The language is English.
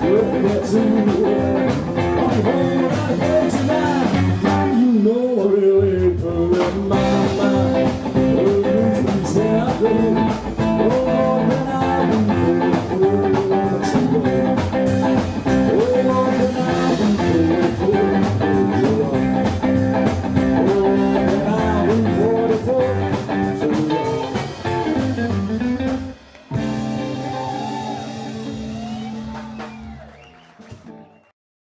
good to